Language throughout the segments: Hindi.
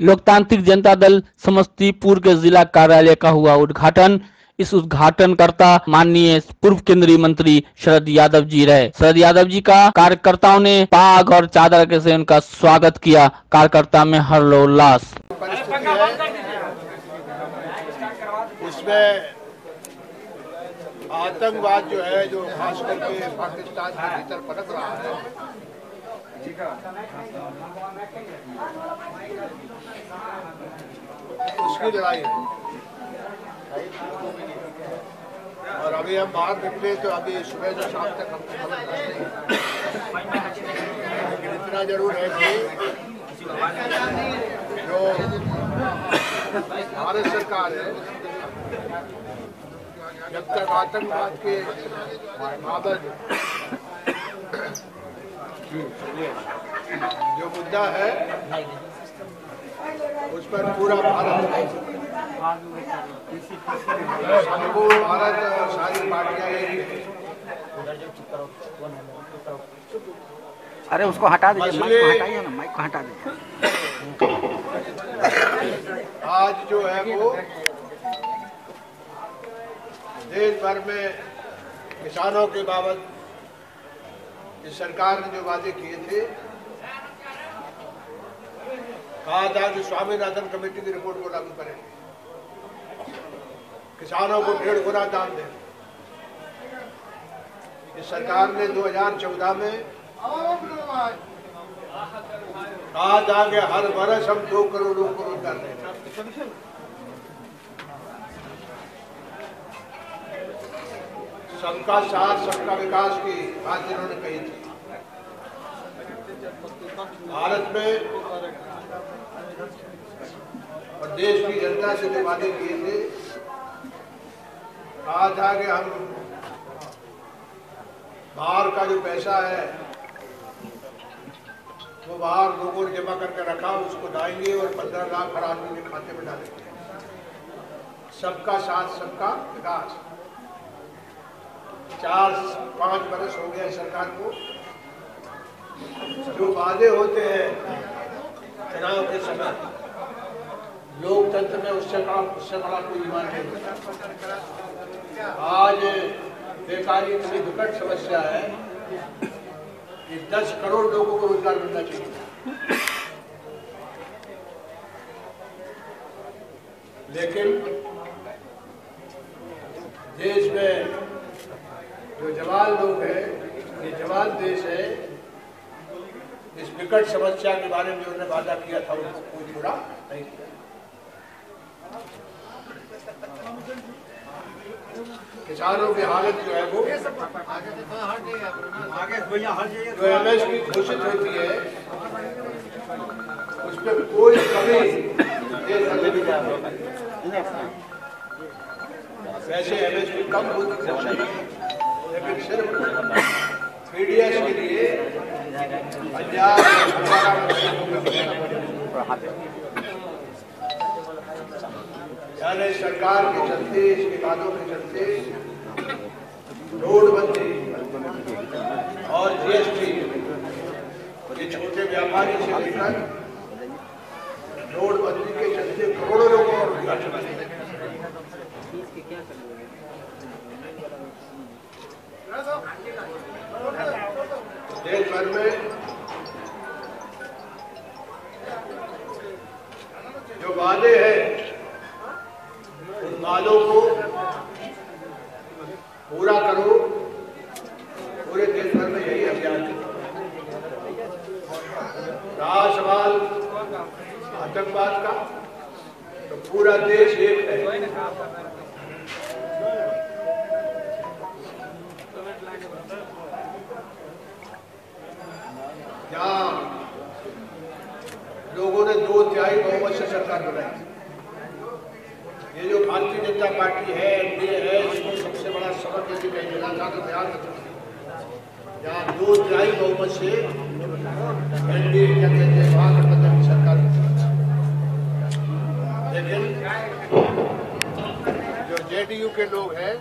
लोकतांत्रिक जनता दल समस्तीपुर के जिला कार्यालय का हुआ उद्घाटन। इस उद्घाटनकर्ता माननीय पूर्व केंद्रीय मंत्री शरद यादव जी रहे। शरद यादव जी का कार्यकर्ताओं ने पाग और चादर के से उनका स्वागत किया। कार्यकर्ता में हर्षोल्लास। इसमें आतंकवाद जो है, जो खास करके पाकिस्तान के भीतर पनप रहा है उसकी लड़ाई है। और अभी हम बाहर निकले तो अभी सुबह से शाम तक हम लेकिन इतना ज़रूर है कि जो भारत सरकार है, जब तक आतंकवाद के बाबत जो मुद्दा है उस पर पूरा भारत सबको भारत और सारी पार्टियाँ। अरे उसको हटा दीजिए माइक को हटाइए ना माइक को हटा दीजिए। आज जो है वो देश भर में किसानों के बाबत इस सरकार ने जो वादे किए थे, कहा था कि स्वामीनाथन कमेटी की रिपोर्ट को लागू करेंगे। किसानों को डेढ़ गुना दाम दें। इस सरकार ने 2014 में कहा था कि हर वर्ष हम दो करोड़ को रोज़गार देंगे। सबका साथ, सबका विकास की बात इन्होंने कही थी। भारत में और देश की जनता से जो वादे किए थे कहा था कि हम बाहर का जो पैसा है, वो बाहर लोगों ने जमा करके रखा, उसको लाएँगे और पंद्रह लाख हर आदमी के खाते में डालेंगे। सबका साथ, सबका विकास। चार, पाँच बरस हो गया सरकार को। जो वादे होते हैं, चुनाव के समय, लोकतंत्र में उससे बड़ा उससे बड़ा कोई ईमान नहीं आज बेकारी इतनी विकट समस्या है कि 10 करोड़ लोगों को रोज़गार मिलना चाहिए। लेकिन देश में जो जवान लोग हैं, ये जवान देश है, इस विकट समस्या के बारे में जो उन्होंने वादा किया था उनको कोई पूरा नहीं किसानों की हालत जो है वो जो एमएसपी घोषित होती है, उस पर कोई कमी ये नहीं वैसे एमएसपी कम होती है। सिर्फ़ पीडीएस के लिए पंजाब यानी सरकार के चलते, इसके वादों के चलते नोटबंदी और जीएसटी ये छोटे व्यापारी से लेकर नोटबंदी के चलते करोड़ों लोगों को रोज़गार चला भर में। जो वादे हैं उन वादों को पूरा करो। पूरे देश भर में यही अभियान रहा सवाल आतंकवाद का तो पूरा देश एक है। जहाँ लोगों ने दो तिहाई बहुमत से सरकार बनाई ये जो भारतीय जनता पार्टी है, एनडीए है इसको सबसे बड़ा सबक यदि मैं देना चाहता तो ध्यान रखना जहाँ दो तिहाई बहुमत से एनडीए क्या कहते हैं महागठबंधन की सरकार लेकिन जो जेडीयू के लोग हैं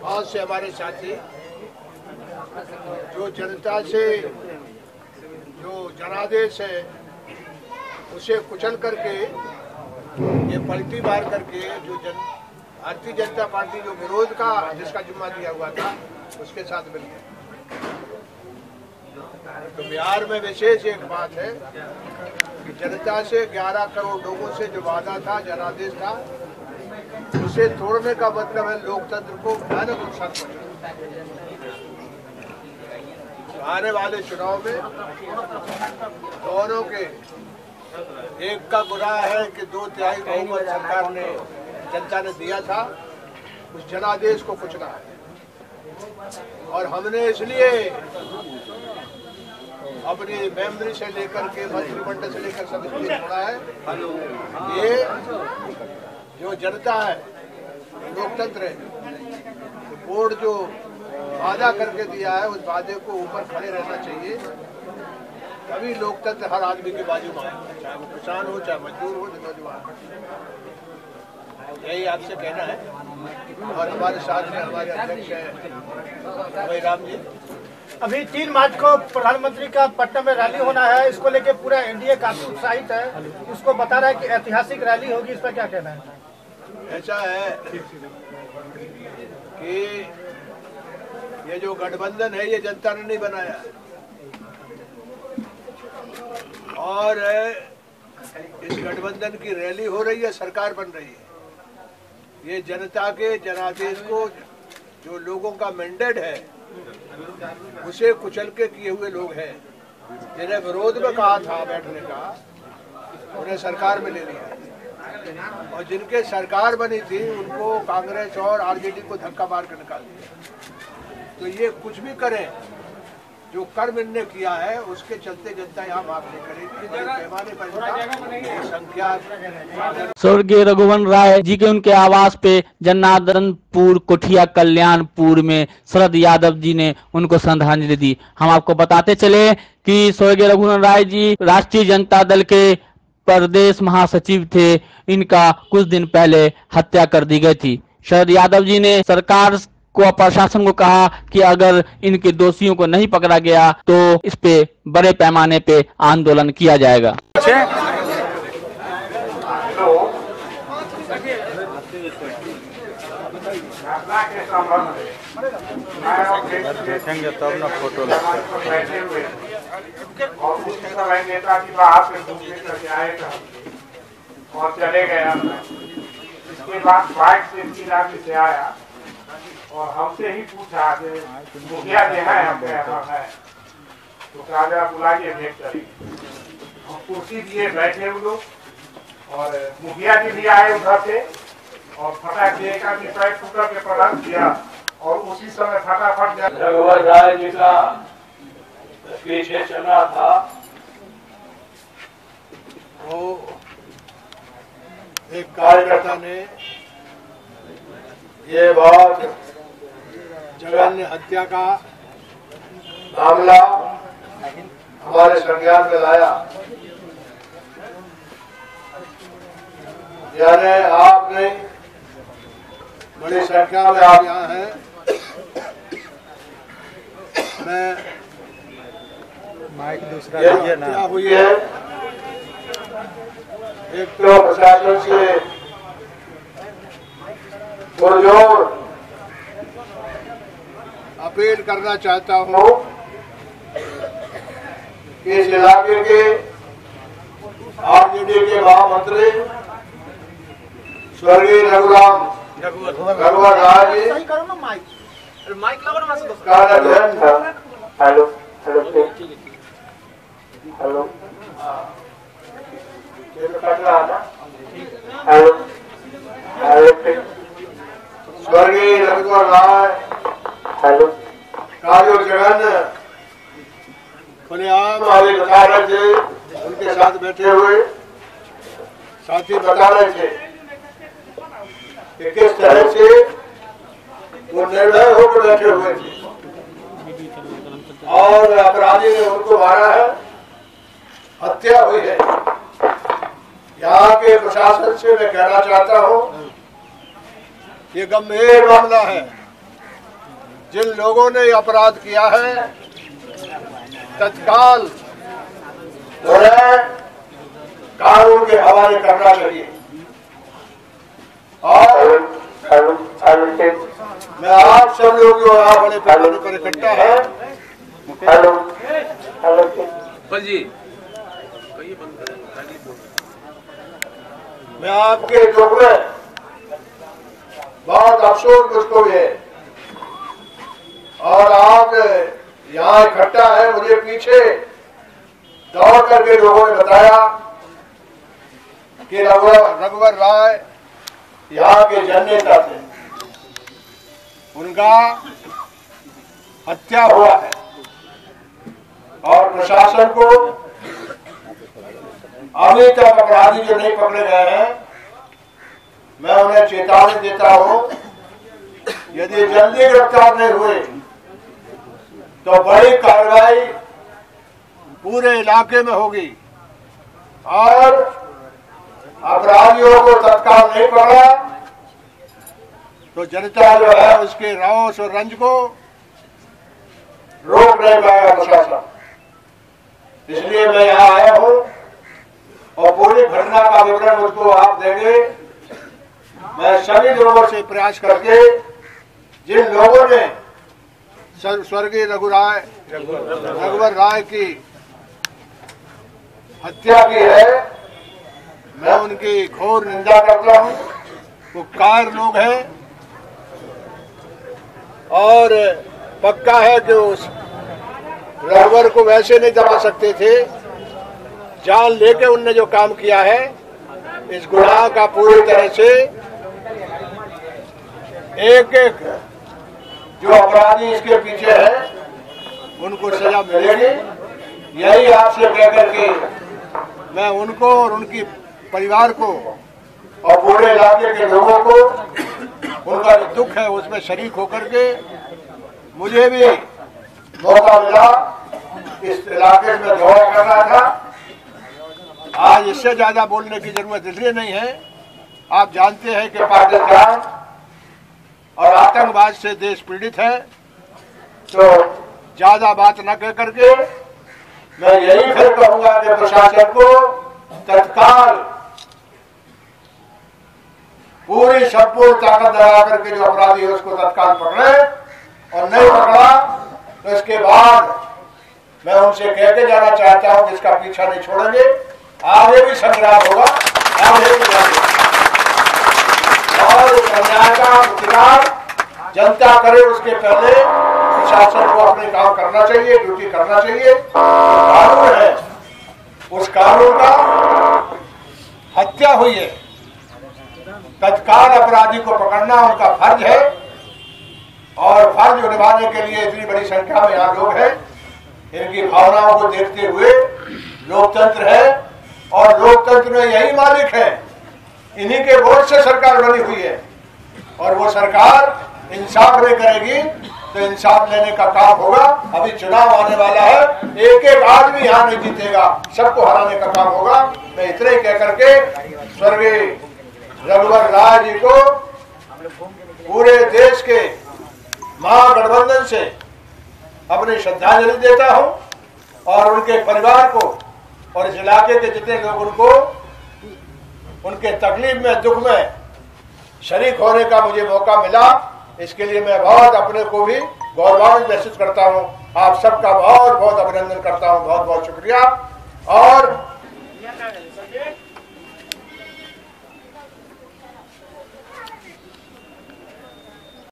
बहुत से हमारे साथी जो जनता से, जो जनादेश है, उसे कुचल करके, ये पलटी मार करके जो जन, भारतीय जनता पार्टी जो विरोध का, जिसका जिम्मा दिया हुआ था, उसके साथ मिल गया। तो बिहार में विशेष एक बात है कि जनता से 11 करोड़ लोगों से जो वादा था, जनादेश था, उसे तोड़ने का मतलब है लोकतंत्र को भयानक नुकसान पहुंचाना तो आने वाले चुनाव में दोनों के एक का बुरा है कि दो तिहाई बहुमत सरकार ने, जनता ने दिया था। उस जनादेश को कुचला है। और हमने इसलिए अपने मेमोरी से लेकर के मंत्रिमंडल से लेकर सब इसलिए छोड़ा है ये जो जनता है, लोकतंत्र है, बोर्ड जो वादा करके दिया है उस वादे को ऊपर खड़े रहना चाहिए। तभी लोकतंत्र हर आदमी की बाजू में चाहे वो किसान हो चाहे मजदूर हो नौजवान यही आपसे कहना है। और हमारे साथ में हमारे अध्यक्ष हैं। भाई राम जी। अभी तीन मार्च को प्रधानमंत्री का पटना में रैली होना है। इसको लेके पूरा एनडीए काफ़ी उत्साहित है। उसको बता रहा है कि ऐतिहासिक रैली होगी। इस पर क्या कहना है? ऐसा है कि ये जो गठबंधन है, ये जनता ने नहीं बनाया। और इस गठबंधन की रैली हो रही है, सरकार बन रही है। ये जनता के, जनादेश को, जो लोगों का मैंडेट है, उसे कुचल के किए हुए लोग हैं। जिन्हें विरोध में कहा था बैठने का, उन्हें सरकार में ले लिया। और जिनके सरकार बनी थी, उनको कांग्रेस और आरजेडी को धक्का मार कर निकाल दिया। तो ये कुछ भी करें, जो कर्म इनने किया है, उसके चलते जनता यहाँ माफ़ नहीं करेगी। संख्या स्वर्गीय रघुवन राय जी के उनके आवास पे जन्नादनपुर कोठिया कल्याणपुर में शरद यादव जी ने उनको श्रद्धांजलि दी। हम आपको बताते चले कि स्वर्गीय रघुवन राय जी राष्ट्रीय जनता दल के प्रदेश महासचिव थे। इनका कुछ दिन पहले हत्या कर दी गई थी। शरद यादव जी ने सरकार को प्रशासन को कहा कि अगर इनके दोषियों को नहीं पकड़ा गया तो इस पे बड़े पैमाने पे आंदोलन किया जाएगा। देखेंगे तब ना फ़ोटो और चले गया इसके बाद बाइक से आया। और हमसे ही पूछा कि मुखिया जी है हम कहे हाँ? तो राजा बुलाइए भेंट करेंगे हम कुर्सी दिए बैठे हम लोग और मुखिया जी भी आए उधर से और फटाक से एक आदमी पैर टूकर के प्रदान किया और उसी समय फटाफट रघुवर राय जी का पीछे चला था। वो एक कार्यकर्ता ने ये बहुत जघन्य हत्या का मामला हमारे संज्ञान में लाया। यानी आपने बड़ी संख्या में आप यहाँ हैं। मैं माइक दूसरा ये लीजिए ना। हुई है। एक तो प्रशासन से पुरजोर अपील करना चाहता हूँ इस इलाके के आरजेडी के महामंत्री स्वर्गीय रघुराम रघुवर राय जी का निधन था। Hello hello hello. Hello. Hello स्वर्गीय रघुवर राय। हेलो। का जो जगन खुलेआम। वाले बता रहे थे उनके साथ बैठे हुए। साथी बता रहे थे। कि किस तरह से वो निर्भय होकर बैठे हुए थे। और अपराधी ने उनको मारा है। हत्या हुई है। यहाँ के प्रशासन से मैं कहना चाहता हूँ ये गंभीर मामला है। जिन लोगों ने अपराध किया है तत्काल कानून के हवाले करना चाहिए। और मैं आप सब लोग जो यहाँ बड़े पैमाने पर इकट्ठा है। मैं आपके में बहुत अफसोस मुझको भी है। और आप यहाँ इकट्ठा है मुझे पीछे। दौड़ करके लोगों ने बताया कि रघुवर रघुवर राय यहाँ के जननेता थे। उनका हत्या हुआ है। और प्रशासन को अभी तक अपराधी जो नहीं पकड़े गए हैं, मैं उन्हें चेतावनी देता हूँ, यदि जल्दी गिरफ़्तार नहीं हुए तो बड़ी कार्रवाई पूरे इलाके में होगी। और अपराधियों को तत्काल नहीं पकड़ा। तो जनता जो है उसके रोष और रंज को रोक नहीं पाएगा प्रशासन। इसलिए मैं यहाँ आया हूँ और पूरी घटना का विवरण मुझको आप देंगे। मैं सभी लोगों से प्रयास करके जिन लोगों ने स्वर- स्वर्गीय रघु राय रघुवर राय की हत्या की है। मैं उनकी घोर निंदा करता हूँ। वो कार लोग हैं। और पक्का है उस रघुवर को वैसे नहीं दबा सकते थे। जान लेके उनने जो काम किया है, इस गुनाह का पूरी तरह से एक एक जो अपराधी इसके पीछे है, उनको सजा मिलेगी। यही आपसे कहकर करके मैं उनको और उनकी परिवार को और पूरे इलाके के लोगों को उनका जो दुख है उसमें शरीक होकर के मुझे भी मौका मिला इस इलाके में दौरा करना था। आज इससे ज़्यादा बोलने की ज़रूरत इसलिए नहीं है। आप जानते हैं कि पाकिस्तान और आतंकवाद से देश पीड़ित है तो ज़्यादा बात न कह करके मैं यही फिर कहूँगा कि प्रशासन को तत्काल पूरी संपूर्ण ताकत लगा करके जो अपराधी है उसको तत्काल पकड़े और नहीं पकड़ा तो इसके बाद मैं उनसे कह के जाना चाहता हूँ कि इसका पीछा नहीं छोड़ेंगे। आगे भी संग्राम होगा, आगे भी अन्याय का जनता करे उसके पहले प्रशासन को अपने काम करना चाहिए, ड्यूटी करना चाहिए। कानून है। उस कानून का हत्या हुई है। तत्काल अपराधी को पकड़ना उनका फ़र्ज़ है। और फ़र्ज़ निभाने के लिए इतनी बड़ी संख्या में यहाँ लोग हैं। इनकी भावनाओं को देखते हुए लोकतंत्र है और लोकतंत्र में यही मालिक है। इन्हीं के वोट से सरकार बनी हुई है। और वो सरकार इंसाफ नहीं करेगी तो इंसाफ लेने का काम होगा। अभी चुनाव आने वाला है। एक एक आदमी यहाँ नहीं जीतेगा। सबको हराने का काम होगा। मैं इतना ही कह करके स्वर्गीय रघुवर राय जी को पूरे देश के महागठबंधन से अपनी श्रद्धांजलि देता हूँ और उनके परिवार को और इस इलाके के जितने लोग उनको उनके तकलीफ़ में, दुख में शरीक होने का मुझे मौका मिला। इसके लिए मैं बहुत अपने को भी गौरवान्वित महसूस करता हूँ। आप सबका बहुत बहुत अभिनंदन करता हूँ। बहुत बहुत शुक्रिया। और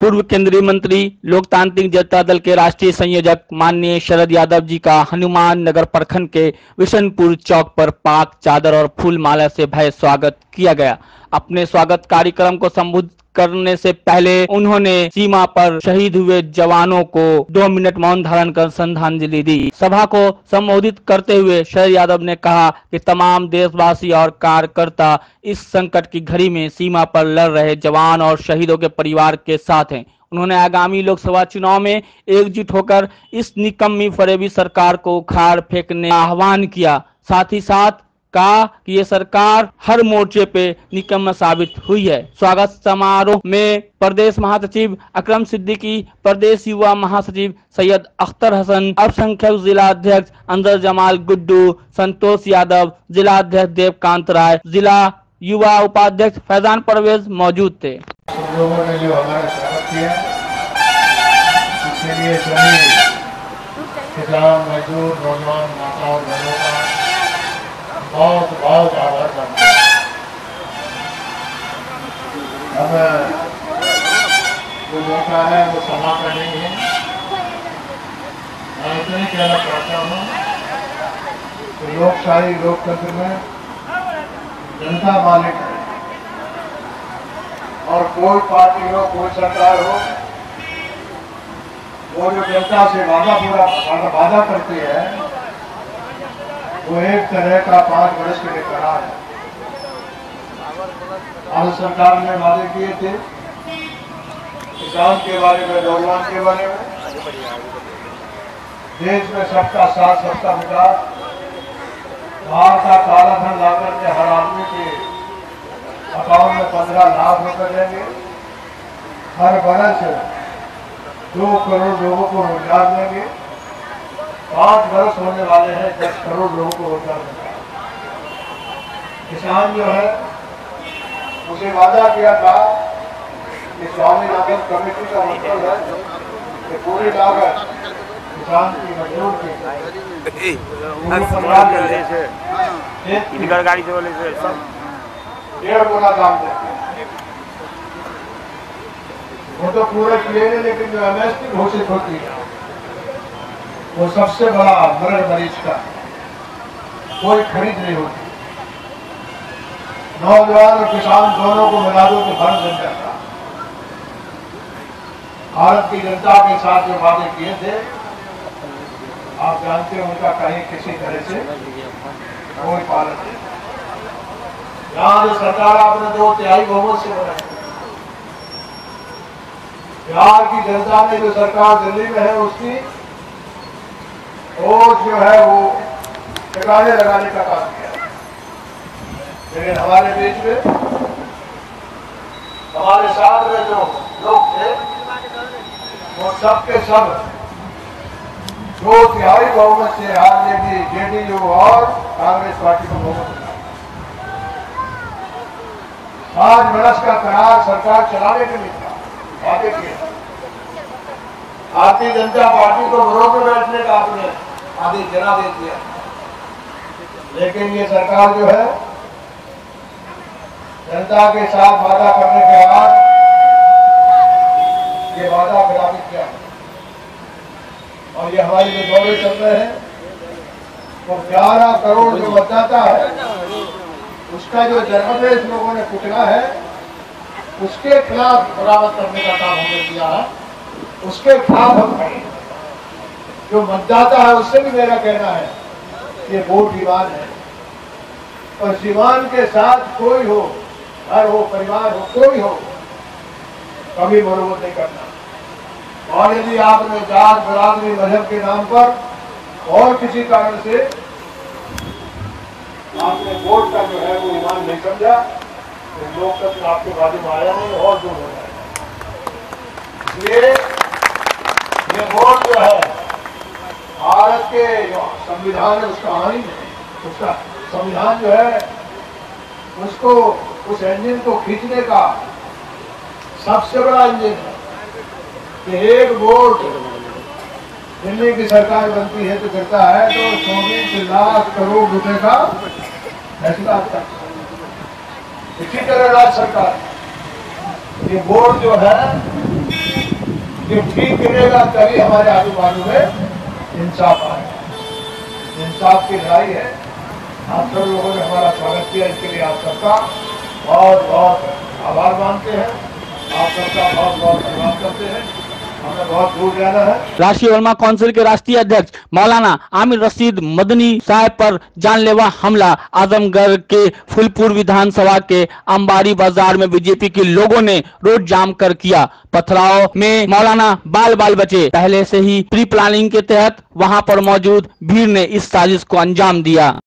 पूर्व केंद्रीय मंत्री, लोकतांत्रिक जनता दल के राष्ट्रीय संयोजक माननीय शरद यादव जी का हनुमान नगर प्रखंड के विशनपुर चौक पर पाक चादर और फूल माला से भय स्वागत किया गया। अपने स्वागत कार्यक्रम को संबोधित करने से पहले उन्होंने सीमा पर शहीद हुए जवानों को दो मिनट मौन धारण कर श्रद्धांजलि दी। सभा को संबोधित करते हुए शरद यादव ने कहा कि तमाम देशवासी और कार्यकर्ता इस संकट की घड़ी में सीमा पर लड़ रहे जवान और शहीदों के परिवार के साथ हैं। उन्होंने आगामी लोकसभा चुनाव में एकजुट होकर इस निकम्मी फरेबी सरकार को उखाड़ फेंकने आह्वान किया। साथ ही साथ कहा कि ये सरकार हर मोर्चे पे निकम्मा साबित हुई है। स्वागत समारोह में प्रदेश महासचिव अकरम सिद्दीकी प्रदेश युवा महासचिव सैयद अख्तर हसन अल्पसंख्यक जिला अध्यक्ष अंदर जमाल गुड्डू संतोष यादव जिला अध्यक्ष देवकांत राय जिला युवा उपाध्यक्ष फैजान परवेज मौजूद थे। उन लोगों ने जो हमारा स्वागत किया इसके लिए सभी किसान मजदूर नौजवान माताओं बहनों का बहुत बहुत आभार मानते हैं हमें जो मौका है, वो समा का नहीं है मैं इतना कहना चाहता हूँ कि लोकशाही, लोकतंत्र में जनता मालिक है। और कोई पार्टी हो, कोई सरकार हो, वो जो जनता से वादा पूरा, वादा करती है वो एक तरह का पाँच वर्ष के लिए करार है। आज सरकार ने वादे किए थे। किसान के बारे में नौजवान के बारे में। देश में सबका साथ, सबका विकास। बाहर का काला धन ला करके हर आदमी के अकाउंट में पंद्रह लाख रुपए देंगे। हर वर्ष दो करोड़ लोगों को रोज़गार देंगे। पाँच वर्ष होने वाले हैं दस करोड़ लोगों को रोज़गार किसान जो है उसे वादा किया था कि स्वामी स्वामीनाथन कमेटी का मतलब है कि पूरी लागत किसान की मजदूर की खेत की गाड़ी से बोले से। डेढ़ गुना दाम देते वो तो पूरे किए लेकिन जो एमएसपी घोषित होती है वो सबसे बड़ा मरण मरीज़ का कोई खरीद नहीं होती। नौजवान और किसान दोनों को मिला दो तो बन जाता। भारत की जनता के साथ जो वादे किए थे, आप जानते हैं उनका कहीं किसी तरह से कोई पालन नहीं। यहाँ जो सरकार आपने दो तिहाई बहुमत से बनाई। बिहार की जनता ने जो सरकार दिल्ली में है, उसकी वो जो है वो ठिकाने लगाने का काम किया। लेकिन हमारे बीच में, हमारे साथ में जो लोग थे, वो सब के सब दो तिहाई बहुमत से हारने की जेडीयू और कांग्रेस पार्टी को बहुमत पाँच वर्ष का करार सरकार चलाने के लिए था वादे किए भारतीय जनता पार्टी को विरोध में बैठने का आपने आदेश जरा दे दिया। लेकिन ये सरकार जो है, जनता के साथ वादा करने के बाद ये वादा खिलाफी किया। और ये हमारे जो दौरे चल रहे हैं। वो ग्यारह करोड़ जो मतदाता है, उसका जो जन्मदेश लोगों ने कुचला है, उसके खिलाफ बरामद करने का काम हमने किया है। उसके खिलाफ हम हैं। जो मतदाता है, उससे भी मेरा कहना है ये वोट विवाद है। और जीवान के साथ कोई हो, घर हो, परिवार हो, कोई हो, कभी मरोमत नहीं करना। और यदि आपने जात, बरादरी, मज़हब के नाम पर और किसी कारण से आपने वोट का जो है वो ईमान नहीं समझा तो लोकतंत्र आपके बाजू में आया नहीं और दूर हो जाएगा। इसलिए ये वोट जो है भारत के जो संविधान है उसका आइन है उसका संविधान जो है, उसको, उस इंजन को खींचने का सबसे बड़ा इंजन है। कि एक वोट दिल्ली की सरकार बनती है तो करता है तो चौबीस लाख करोड़ रुपए का फैसला आता है इसी तरह राज्य सरकार। ये बोर्ड जो है, ये ठीक गिरेगा तभी हमारे आजू बाजू में इंसाफ आए। इंसाफ की लड़ाई है। आप सब लोगों ने हमारा स्वागत किया, इसके लिए आप सबका बहुत बहुत आभार मानते हैं। आप सबका बहुत बहुत धन्यवाद करते हैं। राष्ट्रीय उलमा काउंसिल के राष्ट्रीय अध्यक्ष मौलाना आमिर रशीद मदनी साहब पर जानलेवा हमला। आजमगढ़ के फुलपुर विधानसभा के अंबारी बाज़ार में बीजेपी के लोगों ने रोड जाम कर किया। पथराव में मौलाना बाल बाल बचे। पहले से ही प्री प्लानिंग के तहत वहाँ पर मौजूद भीड़ ने इस साजिश को अंजाम दिया।